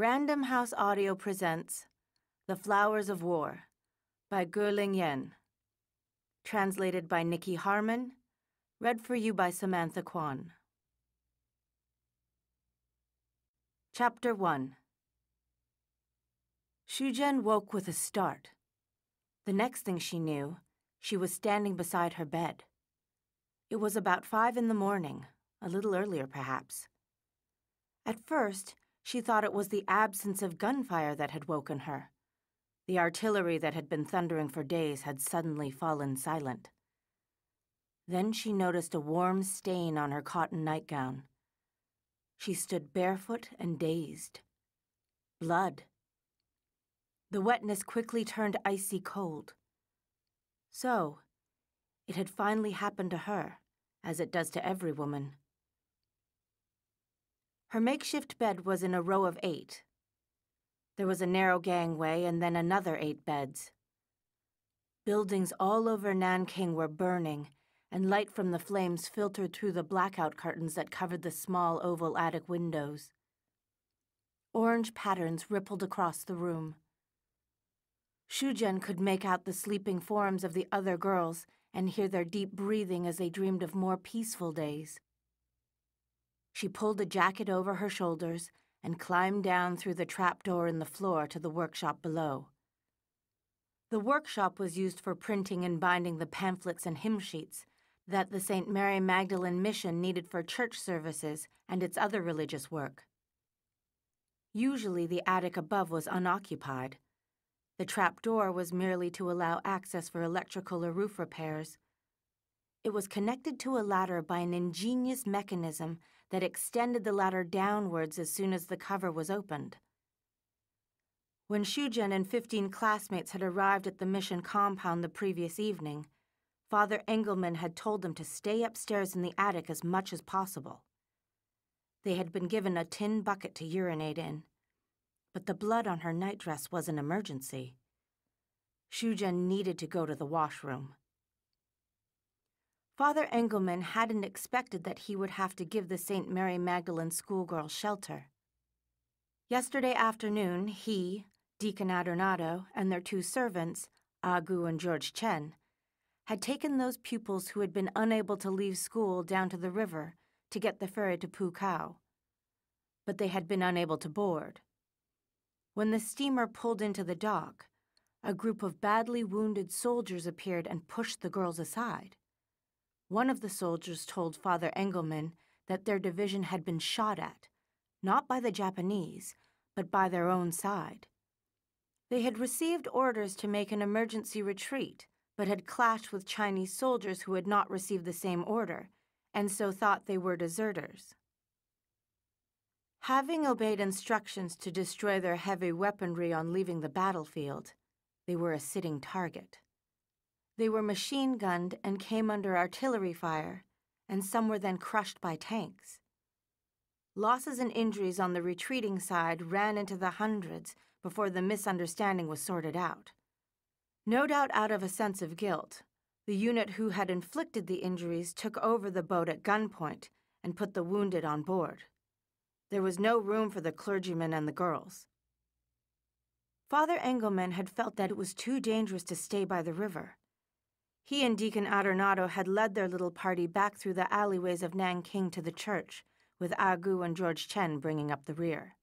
Random House Audio presents The Flowers of War by Geling Yan. Translated by Nicky Harman. Read for you by Samantha Quan. Chapter 1 Shujuan woke with a start. The next thing she knew, she was standing beside her bed. It was about five in the morning, a little earlier perhaps. At first, she thought it was the absence of gunfire that had woken her. The artillery that had been thundering for days had suddenly fallen silent. Then she noticed a warm stain on her cotton nightgown. She stood barefoot and dazed. Blood. The wetness quickly turned icy cold. So, it had finally happened to her, as it does to every woman. Her makeshift bed was in a row of eight. There was a narrow gangway and then another eight beds. Buildings all over Nanking were burning, and light from the flames filtered through the blackout curtains that covered the small oval attic windows. Orange patterns rippled across the room. Shujuan could make out the sleeping forms of the other girls and hear their deep breathing as they dreamed of more peaceful days. She pulled the jacket over her shoulders and climbed down through the trapdoor in the floor to the workshop below. The workshop was used for printing and binding the pamphlets and hymn sheets that the St. Mary Magdalene mission needed for church services and its other religious work. Usually, the attic above was unoccupied. The trapdoor was merely to allow access for electrical or roof repairs it was connected to a ladder by an ingenious mechanism that extended the ladder downwards as soon as the cover was opened. When Shujuan and 15 classmates had arrived at the mission compound the previous evening, Father Engelmann had told them to stay upstairs in the attic as much as possible. They had been given a tin bucket to urinate in, but the blood on her nightdress was an emergency. Shujuan needed to go to the washroom. Father Engelmann hadn't expected that he would have to give the St. Mary Magdalene schoolgirl shelter. Yesterday afternoon, he, Deacon Adornato, and their two servants, Agu and George Chen, had taken those pupils who had been unable to leave school down to the river to get the ferry to Pukou. But they had been unable to board. When the steamer pulled into the dock, a group of badly wounded soldiers appeared and pushed the girls aside. One of the soldiers told Father Engelmann that their division had been shot at, not by the Japanese, but by their own side. They had received orders to make an emergency retreat, but had clashed with Chinese soldiers who had not received the same order, and so thought they were deserters. Having obeyed instructions to destroy their heavy weaponry on leaving the battlefield, they were a sitting target. They were machine gunned and came under artillery fire, and some were then crushed by tanks. Losses and injuries on the retreating side ran into the hundreds before the misunderstanding was sorted out. No doubt out of a sense of guilt, the unit who had inflicted the injuries took over the boat at gunpoint and put the wounded on board. There was no room for the clergyman and the girls. Father Engelmann had felt that it was too dangerous to stay by the river. He and Deacon Adornato had led their little party back through the alleyways of Nanking to the church, with Agu and George Chen bringing up the rear.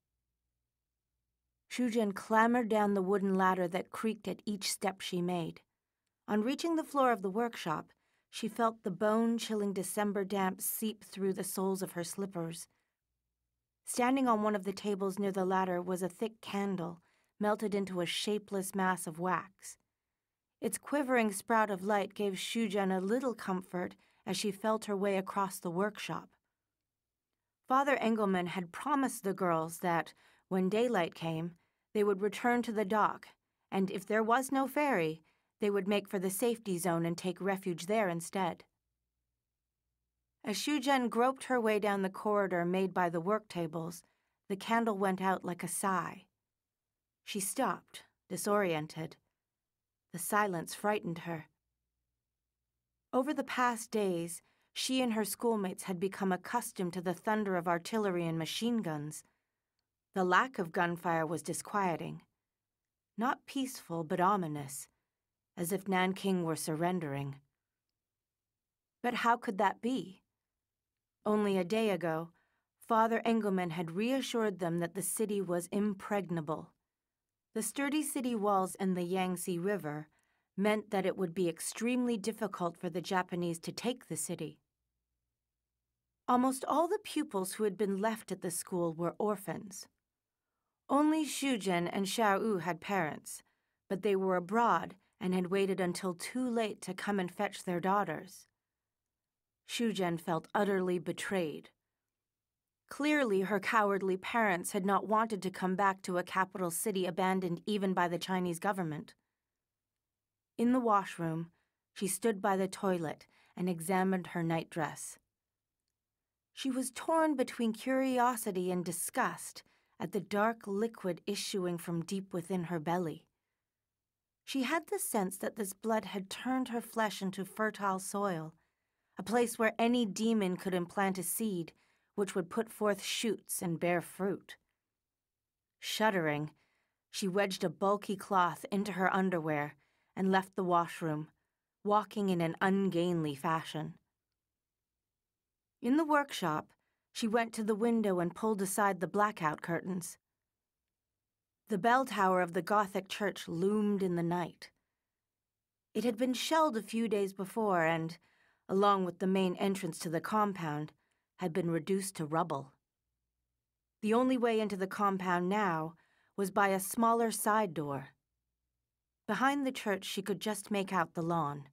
Shujuan clambered down the wooden ladder that creaked at each step she made. On reaching the floor of the workshop, she felt the bone chilling December damp seep through the soles of her slippers. Standing on one of the tables near the ladder was a thick candle, melted into a shapeless mass of wax. Its quivering sprout of light gave Shujuan a little comfort as she felt her way across the workshop. Father Engelmann had promised the girls that, when daylight came, they would return to the dock, and if there was no ferry, they would make for the safety zone and take refuge there instead. As Shujuan groped her way down the corridor made by the work tables, the candle went out like a sigh. She stopped, disoriented. The silence frightened her. Over the past days, she and her schoolmates had become accustomed to the thunder of artillery and machine guns. The lack of gunfire was disquieting. Not peaceful, but ominous, as if Nanking were surrendering. But how could that be? Only a day ago, Father Engelmann had reassured them that the city was impregnable. The sturdy city walls and the Yangtze River meant that it would be extremely difficult for the Japanese to take the city. Almost all the pupils who had been left at the school were orphans. Only Shujuan and Xiaoyu had parents, but they were abroad and had waited until too late to come and fetch their daughters. Shujuan felt utterly betrayed. Clearly, her cowardly parents had not wanted to come back to a capital city abandoned even by the Chinese government. In the washroom, she stood by the toilet and examined her nightdress. She was torn between curiosity and disgust at the dark liquid issuing from deep within her belly. She had the sense that this blood had turned her flesh into fertile soil, a place where any demon could implant a seed which would put forth shoots and bear fruit. Shuddering, she wedged a bulky cloth into her underwear and left the washroom, walking in an ungainly fashion. In the workshop, she went to the window and pulled aside the blackout curtains. The bell tower of the Gothic church loomed in the night. It had been shelled a few days before and, along with the main entrance to the compound, had been reduced to rubble. The only way into the compound now was by a smaller side door. Behind the church, she could just make out the lawn.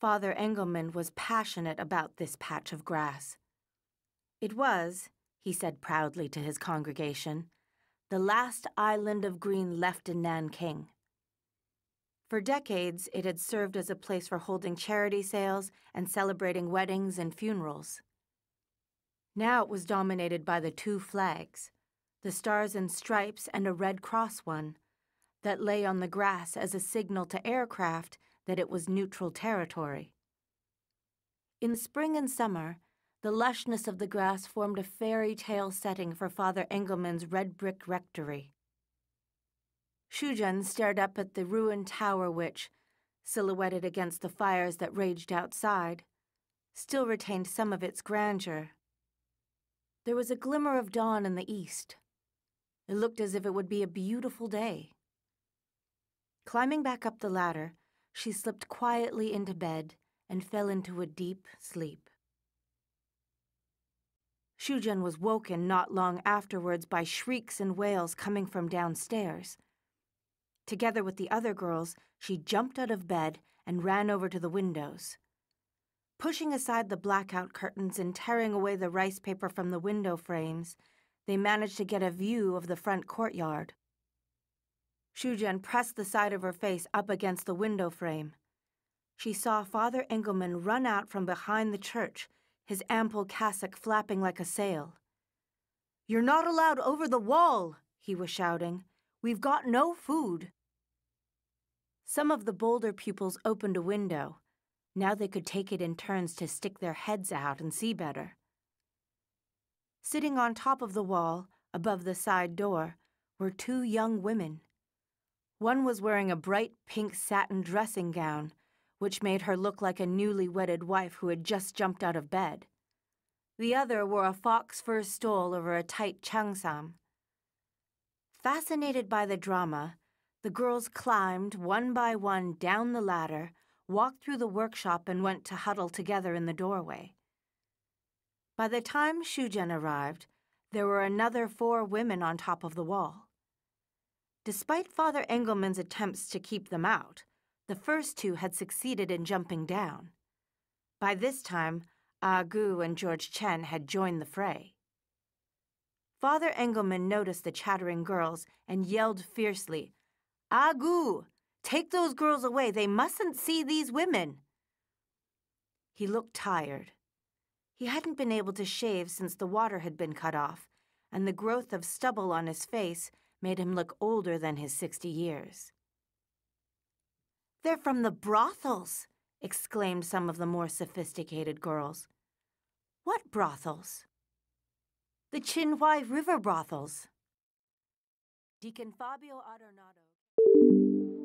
Father Engelmann was passionate about this patch of grass. It was, he said proudly to his congregation, the last island of green left in Nanking. For decades, it had served as a place for holding charity sales and celebrating weddings and funerals. Now it was dominated by the two flags, the Stars and Stripes and a Red Cross one, that lay on the grass as a signal to aircraft that it was neutral territory. In spring and summer, the lushness of the grass formed a fairy tale setting for Father Engelmann's red brick rectory. Shujuan stared up at the ruined tower which, silhouetted against the fires that raged outside, still retained some of its grandeur. There was a glimmer of dawn in the east. It looked as if it would be a beautiful day. Climbing back up the ladder, she slipped quietly into bed and fell into a deep sleep. Shujuan was woken not long afterwards by shrieks and wails coming from downstairs. Together with the other girls, she jumped out of bed and ran over to the windows. Pushing aside the blackout curtains and tearing away the rice paper from the window frames, they managed to get a view of the front courtyard. Shujuan pressed the side of her face up against the window frame. She saw Father Engelmann run out from behind the church, his ample cassock flapping like a sail. You're not allowed over the wall, he was shouting. We've got no food. Some of the bolder pupils opened a window. Now they could take it in turns to stick their heads out and see better. Sitting on top of the wall, above the side door, were two young women. One was wearing a bright pink satin dressing gown, which made her look like a newly wedded wife who had just jumped out of bed. The other wore a fox fur stole over a tight cheongsam. Fascinated by the drama, the girls climbed one by one down the ladder walked through the workshop and went to huddle together in the doorway. By the time Shujuan arrived, there were another four women on top of the wall. Despite Father Engelmann's attempts to keep them out, the first two had succeeded in jumping down. By this time, Ah Gu and George Chen had joined the fray. Father Engelmann noticed the chattering girls and yelled fiercely, Ah Gu, Take those girls away. They mustn't see these women. He looked tired. He hadn't been able to shave since the water had been cut off, and the growth of stubble on his face made him look older than his sixty years. They're from the brothels, exclaimed some of the more sophisticated girls. What brothels? The Qinhuai River brothels. Deacon Fabio.